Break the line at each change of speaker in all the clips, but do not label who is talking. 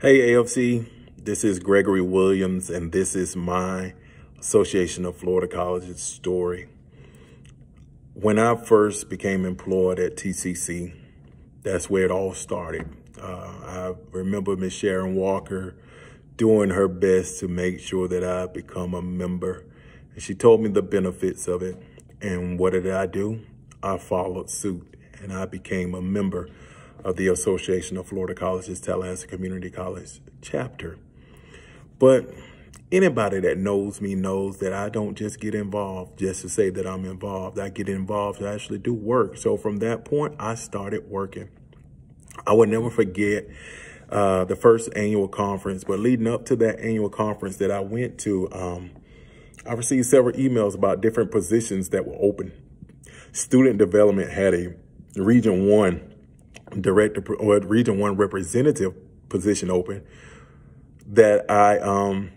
Hey, AFC, this is Gregory Williams, and this is my Association of Florida Colleges story. When I first became employed at TCC, that's where it all started. Uh, I remember Miss Sharon Walker doing her best to make sure that I become a member. And she told me the benefits of it. And what did I do? I followed suit and I became a member of the Association of Florida Colleges Tallahassee Community College chapter. But anybody that knows me knows that I don't just get involved just to say that I'm involved. I get involved to actually do work. So from that point, I started working. I would never forget uh, the first annual conference, but leading up to that annual conference that I went to, um, I received several emails about different positions that were open. Student development had a region one director or region one representative position open that I um,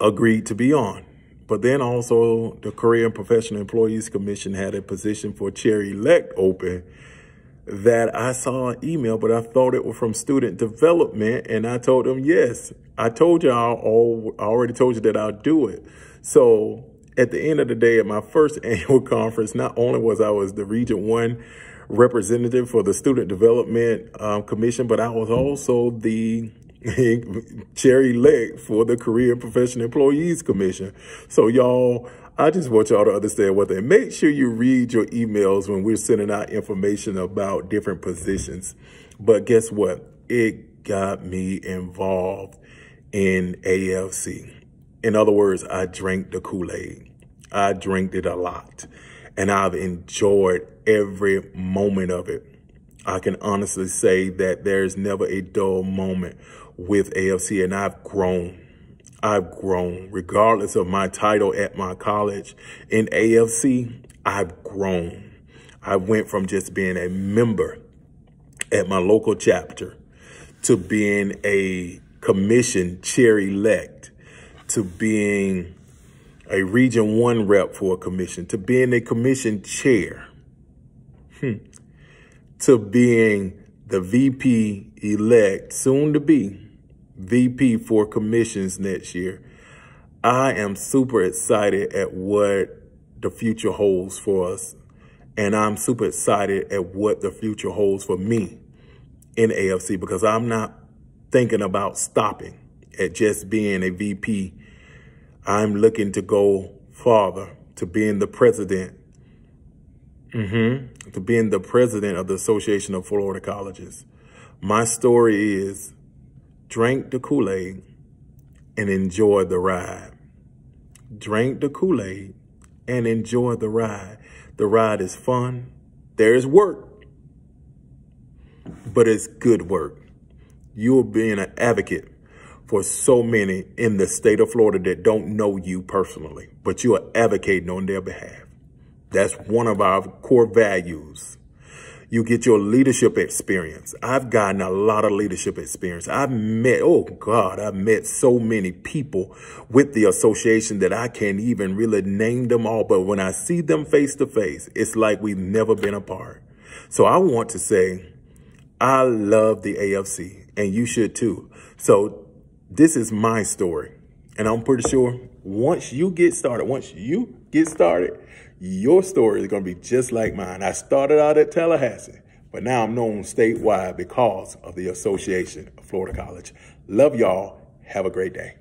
agreed to be on. But then also the and Professional Employees Commission had a position for chair elect open that I saw an email, but I thought it was from student development. And I told them, yes, I told you, I already told you that I'll do it. So at the end of the day, at my first annual conference, not only was I was the region one representative for the Student Development um, Commission, but I was also the chair elect for the Career and Professional Employees Commission. So y'all, I just want y'all to understand what they make sure you read your emails when we're sending out information about different positions. But guess what? It got me involved in AFC. In other words, I drank the Kool-Aid. I drank it a lot and I've enjoyed every moment of it. I can honestly say that there's never a dull moment with AFC and I've grown. I've grown regardless of my title at my college in AFC. I've grown. I went from just being a member at my local chapter to being a commission chair elect to being a Region 1 rep for a commission, to being a commission chair, hmm, to being the VP elect, soon to be VP for commissions next year. I am super excited at what the future holds for us. And I'm super excited at what the future holds for me in AFC because I'm not thinking about stopping at just being a VP I'm looking to go farther to being the president, mm -hmm, to being the president of the Association of Florida Colleges. My story is drink the Kool-Aid and enjoy the ride. Drink the Kool-Aid and enjoy the ride. The ride is fun. There is work, but it's good work. You're being an advocate for so many in the state of Florida that don't know you personally, but you are advocating on their behalf. That's one of our core values. You get your leadership experience. I've gotten a lot of leadership experience. I've met, oh God, I've met so many people with the association that I can't even really name them all. But when I see them face to face, it's like we've never been apart. So I want to say, I love the AFC and you should too. So this is my story. And I'm pretty sure once you get started, once you get started, your story is going to be just like mine. I started out at Tallahassee, but now I'm known statewide because of the Association of Florida College. Love y'all. Have a great day.